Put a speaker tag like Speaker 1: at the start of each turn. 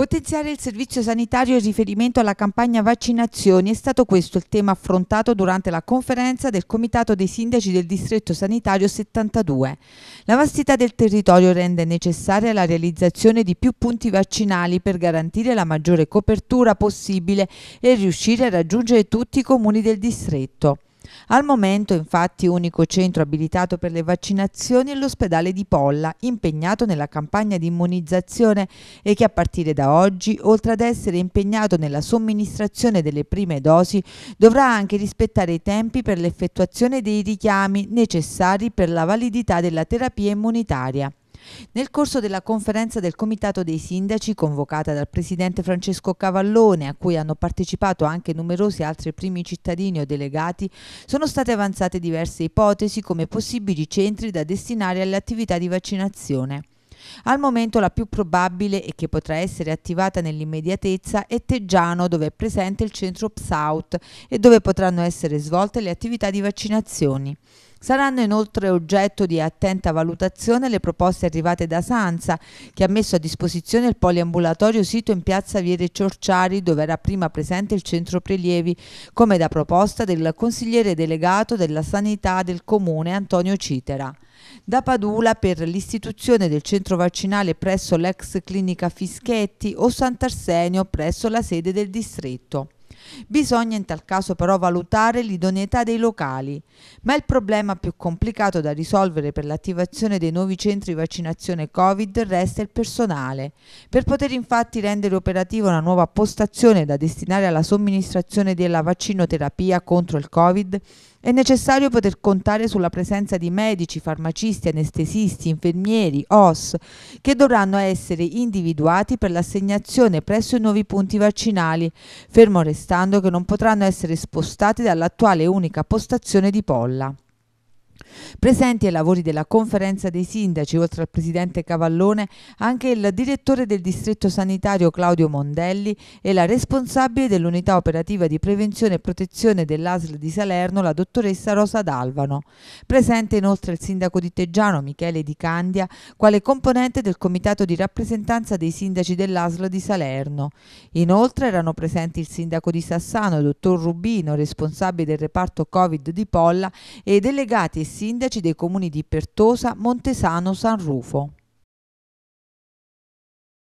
Speaker 1: Potenziare il servizio sanitario in riferimento alla campagna vaccinazioni è stato questo il tema affrontato durante la conferenza del Comitato dei Sindaci del Distretto Sanitario 72. La vastità del territorio rende necessaria la realizzazione di più punti vaccinali per garantire la maggiore copertura possibile e riuscire a raggiungere tutti i comuni del distretto. Al momento, infatti, unico centro abilitato per le vaccinazioni è l'ospedale di Polla, impegnato nella campagna di immunizzazione e che a partire da oggi, oltre ad essere impegnato nella somministrazione delle prime dosi, dovrà anche rispettare i tempi per l'effettuazione dei richiami necessari per la validità della terapia immunitaria. Nel corso della conferenza del Comitato dei Sindaci, convocata dal presidente Francesco Cavallone, a cui hanno partecipato anche numerosi altri primi cittadini o delegati, sono state avanzate diverse ipotesi come possibili centri da destinare alle attività di vaccinazione. Al momento la più probabile e che potrà essere attivata nell'immediatezza è Teggiano, dove è presente il centro PSAUT e dove potranno essere svolte le attività di vaccinazioni. Saranno inoltre oggetto di attenta valutazione le proposte arrivate da Sanza, che ha messo a disposizione il poliambulatorio sito in piazza Viere Ciorciari, dove era prima presente il centro prelievi, come da proposta del consigliere delegato della sanità del comune Antonio Citera. Da Padula per l'istituzione del centro vaccinale presso l'ex clinica Fischetti o Sant'Arsenio presso la sede del distretto. Bisogna in tal caso però valutare l'idoneità dei locali, ma il problema più complicato da risolvere per l'attivazione dei nuovi centri di vaccinazione Covid resta il personale. Per poter infatti rendere operativa una nuova postazione da destinare alla somministrazione della vaccinoterapia contro il Covid, è necessario poter contare sulla presenza di medici, farmacisti, anestesisti, infermieri, OS, che dovranno essere individuati per l'assegnazione presso i nuovi punti vaccinali, fermo restando che non potranno essere spostati dall'attuale unica postazione di Polla. Presenti ai lavori della conferenza dei sindaci, oltre al presidente Cavallone, anche il direttore del distretto sanitario Claudio Mondelli e la responsabile dell'unità operativa di prevenzione e protezione dell'ASL di Salerno, la dottoressa Rosa D'Alvano. Presente inoltre il sindaco di Teggiano, Michele Di Candia, quale componente del comitato di rappresentanza dei sindaci dell'ASL di Salerno. Inoltre erano presenti il sindaco di Sassano, dottor Rubino, responsabile del reparto Covid di Polla, e delegati e sindaci dei comuni di Pertosa, Montesano, San Rufo.